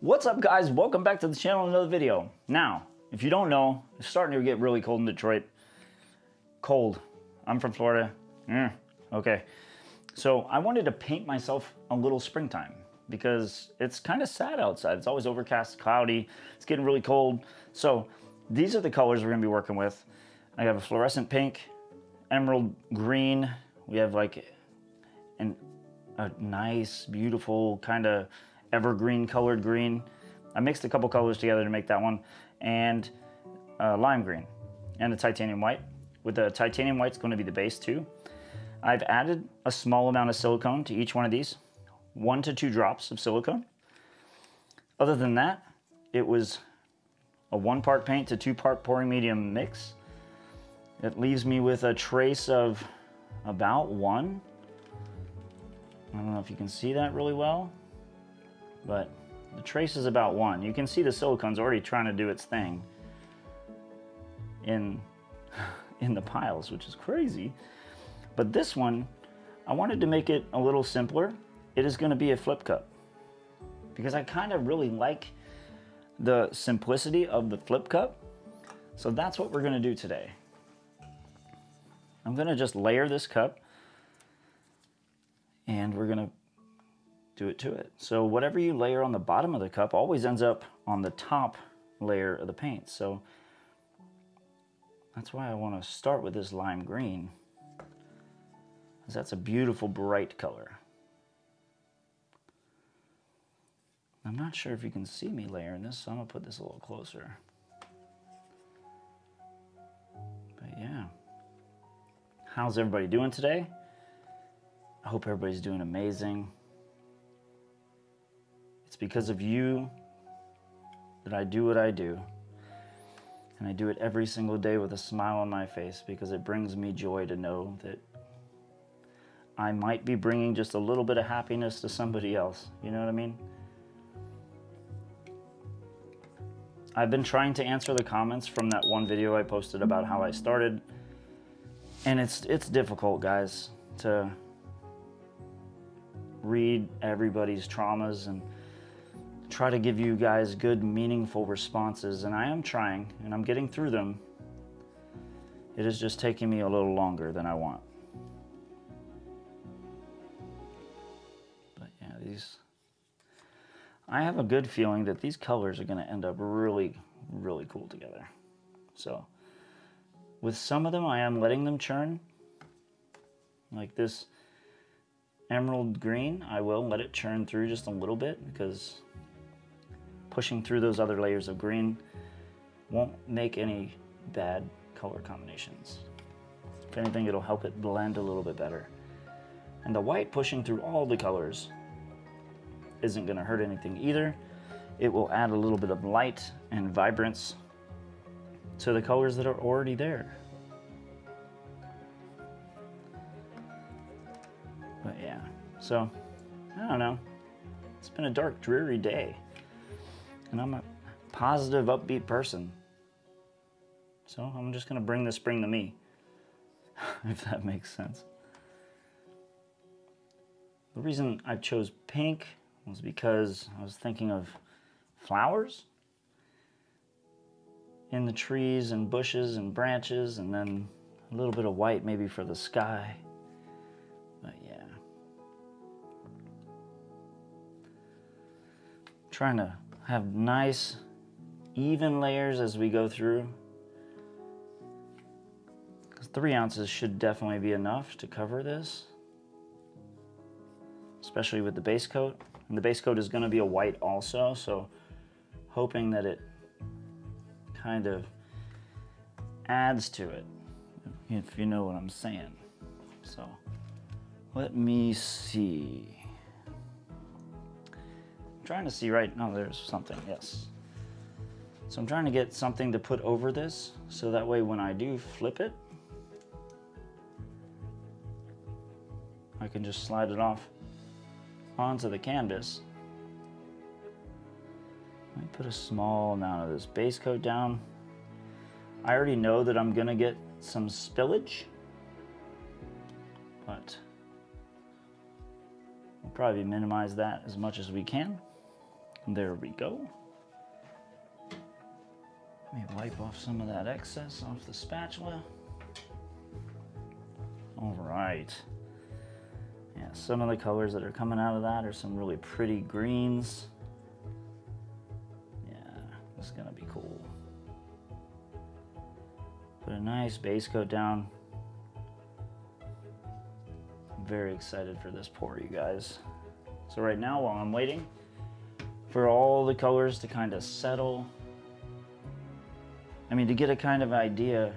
What's up guys? Welcome back to the channel another video. Now, if you don't know, it's starting to get really cold in Detroit. Cold. I'm from Florida. Mm, okay. So I wanted to paint myself a little springtime because it's kind of sad outside. It's always overcast, cloudy. It's getting really cold. So these are the colors we're gonna be working with. I have a fluorescent pink, emerald green. We have like an, a nice, beautiful kind of evergreen colored green. I mixed a couple colors together to make that one. And uh, lime green and a titanium white. With the titanium white's gonna be the base too. I've added a small amount of silicone to each one of these, one to two drops of silicone. Other than that, it was a one part paint to two part pouring medium mix. It leaves me with a trace of about one. I don't know if you can see that really well, but the trace is about one. You can see the silicone's already trying to do its thing in, in the piles, which is crazy. But this one, I wanted to make it a little simpler. It is gonna be a flip cup because I kind of really like the simplicity of the flip cup. So that's what we're gonna do today. I'm gonna just layer this cup and we're gonna do it to it. So whatever you layer on the bottom of the cup always ends up on the top layer of the paint. So that's why I wanna start with this lime green because that's a beautiful bright color. I'm not sure if you can see me layering this, so I'm gonna put this a little closer. But yeah. How's everybody doing today? I hope everybody's doing amazing. Because of you that I do what I do. And I do it every single day with a smile on my face because it brings me joy to know that I might be bringing just a little bit of happiness to somebody else. You know what I mean? I've been trying to answer the comments from that one video I posted about how I started. And it's it's difficult, guys, to read everybody's traumas and try to give you guys good meaningful responses and I am trying and I'm getting through them. It is just taking me a little longer than I want. But yeah, these. I have a good feeling that these colors are going to end up really, really cool together. So with some of them, I am letting them churn. Like this emerald green, I will let it churn through just a little bit because pushing through those other layers of green won't make any bad color combinations. If anything, it'll help it blend a little bit better. And the white pushing through all the colors isn't going to hurt anything either. It will add a little bit of light and vibrance to the colors that are already there. But yeah, so I don't know. It's been a dark, dreary day. And I'm a positive, upbeat person. So I'm just going to bring the spring to me, if that makes sense. The reason I chose pink was because I was thinking of flowers in the trees and bushes and branches and then a little bit of white maybe for the sky. But yeah. Trying to have nice even layers as we go through. Because three ounces should definitely be enough to cover this. Especially with the base coat. And the base coat is going to be a white also, so hoping that it kind of adds to it, if you know what I'm saying. So let me see. Trying to see right now, there's something, yes. So I'm trying to get something to put over this, so that way when I do flip it, I can just slide it off onto the canvas. Let me put a small amount of this base coat down. I already know that I'm gonna get some spillage, but we'll probably minimize that as much as we can. There we go. Let me wipe off some of that excess off the spatula. All right. Yeah, some of the colors that are coming out of that are some really pretty greens. Yeah, this is gonna be cool. Put a nice base coat down. I'm very excited for this pour, you guys. So right now, while I'm waiting for all the colors to kind of settle, I mean, to get a kind of idea,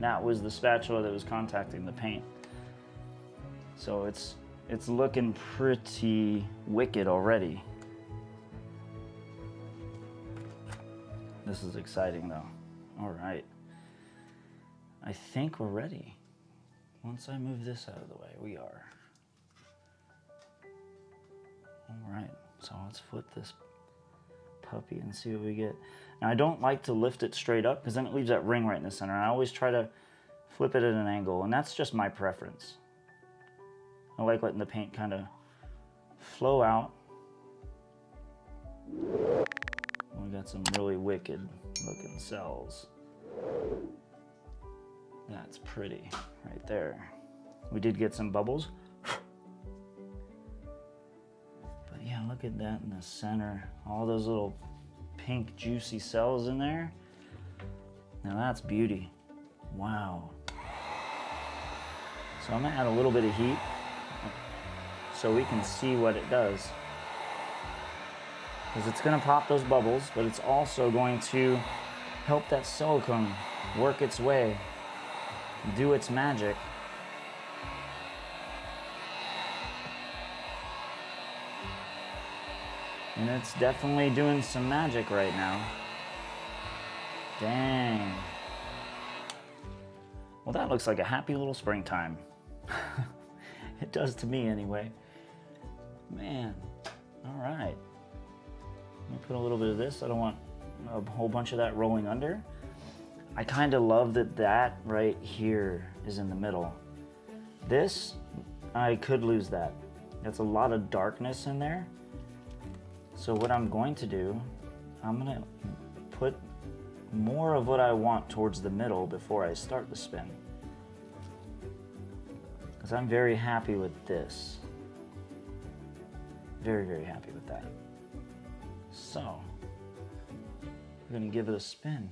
that was the spatula that was contacting the paint. So it's it's looking pretty wicked already. This is exciting though. All right. I think we're ready. Once I move this out of the way, we are. All right, so let's flip this puppy and see what we get. Now I don't like to lift it straight up because then it leaves that ring right in the center. I always try to flip it at an angle and that's just my preference. I like letting the paint kind of flow out. We got some really wicked looking cells. That's pretty right there. We did get some bubbles. Look at that in the center. All those little pink juicy cells in there. Now that's beauty. Wow. So I'm gonna add a little bit of heat so we can see what it does. Because it's gonna pop those bubbles, but it's also going to help that silicone work its way, do its magic. And it's definitely doing some magic right now. Dang. Well, that looks like a happy little springtime. it does to me anyway. Man, all right. Let me put a little bit of this. I don't want a whole bunch of that rolling under. I kind of love that that right here is in the middle. This, I could lose that. That's a lot of darkness in there. So what I'm going to do, I'm gonna put more of what I want towards the middle before I start the spin. Because I'm very happy with this. Very, very happy with that. So, we're gonna give it a spin.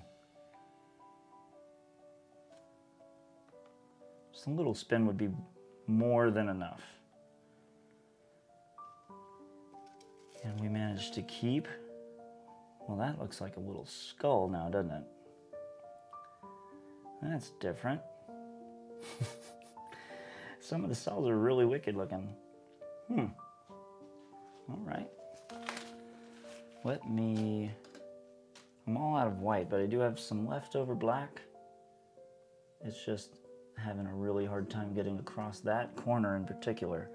Just a little spin would be more than enough. And we managed to keep, well, that looks like a little skull now, doesn't it? That's different. Some of the cells are really wicked looking. Hmm. All right. Let me, I'm all out of white, but I do have some leftover black. It's just having a really hard time getting across that corner in particular.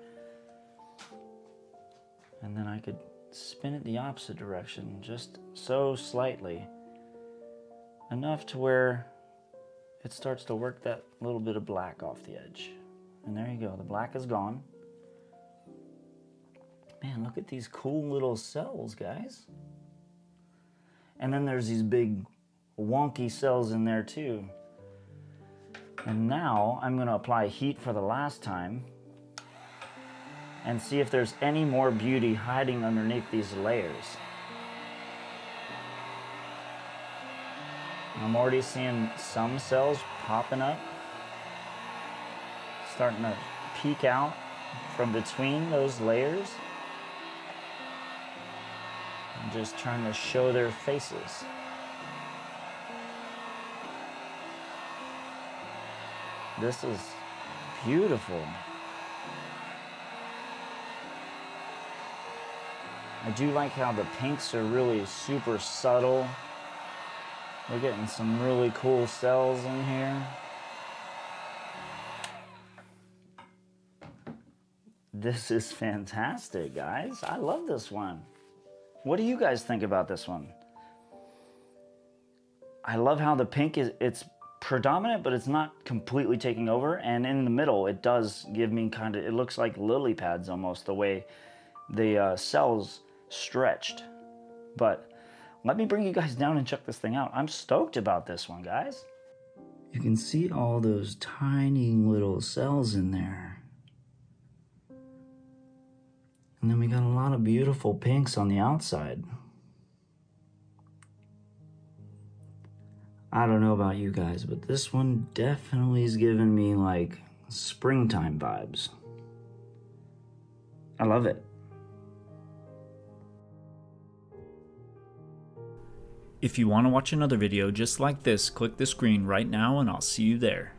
And then I could spin it the opposite direction, just so slightly. Enough to where it starts to work that little bit of black off the edge. And there you go, the black is gone. Man, look at these cool little cells, guys. And then there's these big wonky cells in there too. And now I'm gonna apply heat for the last time and see if there's any more beauty hiding underneath these layers. I'm already seeing some cells popping up, starting to peek out from between those layers. I'm just trying to show their faces. This is beautiful. I do like how the pinks are really super subtle. We're getting some really cool cells in here. This is fantastic, guys. I love this one. What do you guys think about this one? I love how the pink is, it's predominant, but it's not completely taking over. And in the middle, it does give me kind of, it looks like lily pads almost, the way the uh, cells stretched. But let me bring you guys down and check this thing out. I'm stoked about this one, guys. You can see all those tiny little cells in there. And then we got a lot of beautiful pinks on the outside. I don't know about you guys, but this one definitely is giving me like springtime vibes. I love it. If you want to watch another video just like this, click the screen right now and I'll see you there.